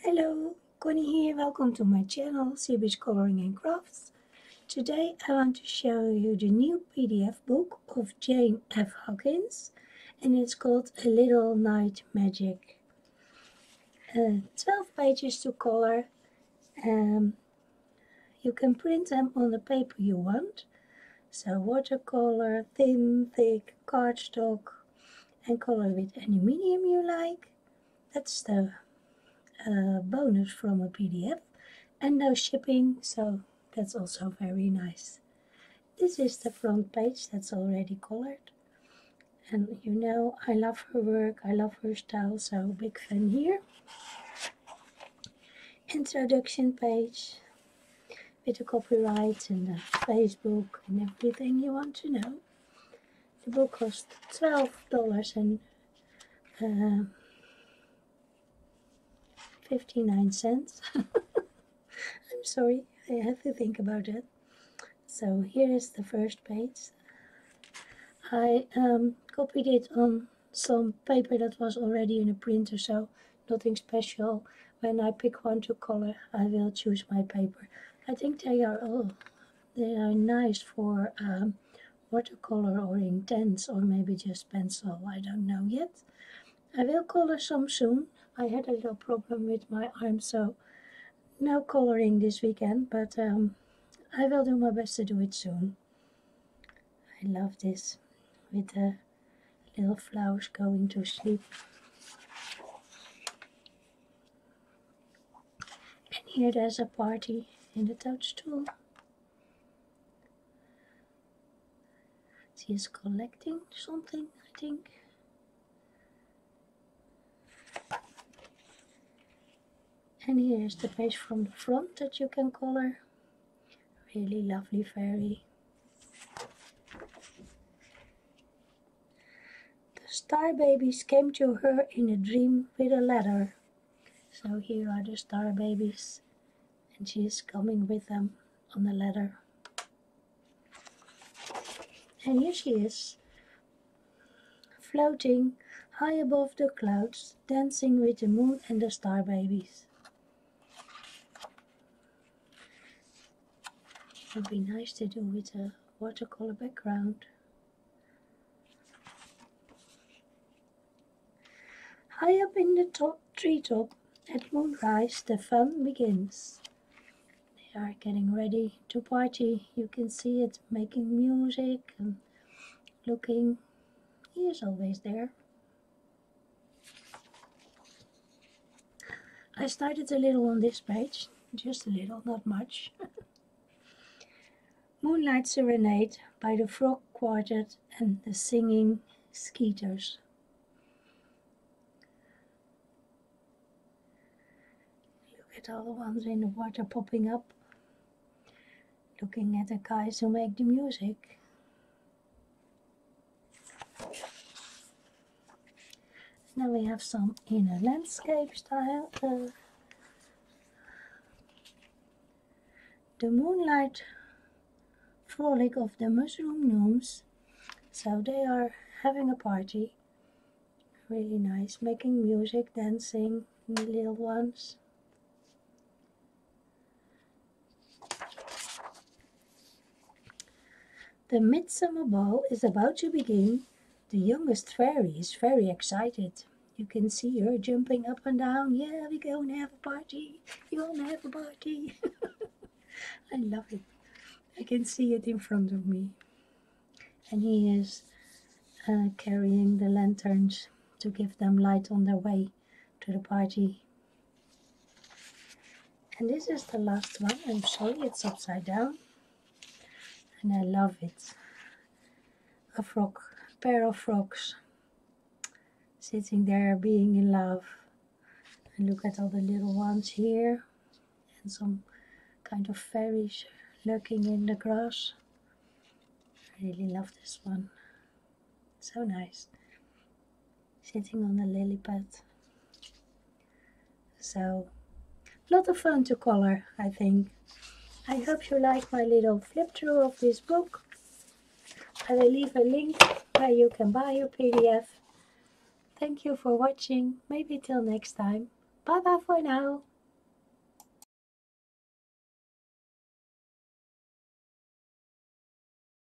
Hello, Connie here. Welcome to my channel, CeeBee's Coloring and Crafts. Today I want to show you the new PDF book of Jane F. Hankins and it's called A Little Night Magic. Uh, 12 pages to color. Um, you can print them on the paper you want. So watercolor, thin, thick, cardstock and color with any medium you like. That's the uh, bonus from a PDF and no shipping so that's also very nice. This is the front page that's already colored and you know I love her work, I love her style so big fan here. Introduction page with the copyright and the Facebook and everything you want to know. The book cost $12 and uh, 59 cents. I'm sorry, I have to think about it. So here is the first page. I um, copied it on some paper that was already in a printer, so nothing special. When I pick one to color, I will choose my paper. I think they are all they are nice for um, watercolor or Inktense or maybe just pencil. I don't know yet. I will color some soon. I had a little problem with my arm, so no coloring this weekend, but um, I will do my best to do it soon. I love this with the little flowers going to sleep. And here there's a party in the toadstool. She is collecting something, I think. And here's the page from the front that you can color. Really lovely fairy. Star babies came to her in a dream with a ladder. So here are the star babies and she is coming with them on the ladder. And here she is, floating high above the clouds, dancing with the moon and the star babies. It would be nice to do with a watercolor background. High up in the top treetop at moonrise the fun begins. They are getting ready to party. You can see it making music and looking. He is always there. I started a little on this page, just a little, not much. Moonlight Serenade by the Frog Quartet and the Singing Skeeters. At all the ones in the water popping up. Looking at the guys who make the music. Now we have some in a landscape style. Uh, the moonlight frolic of the mushroom gnomes. So they are having a party. Really nice, making music, dancing, the little ones. The midsummer ball is about to begin. The youngest fairy is very excited. You can see her jumping up and down. Yeah, we're going to have a party. You're going to have a party. I love it. I can see it in front of me. And he is uh, carrying the lanterns to give them light on their way to the party. And this is the last one. I'm sorry, it's upside down. And I love it. A frog, a pair of frogs sitting there being in love. And look at all the little ones here. And some kind of fairies lurking in the grass. I really love this one. So nice. sitting on a lily pad. So, a lot of fun to color, I think. I hope you like my little flip through of this book. I will leave a link where you can buy your PDF. Thank you for watching. Maybe till next time. Bye bye for now.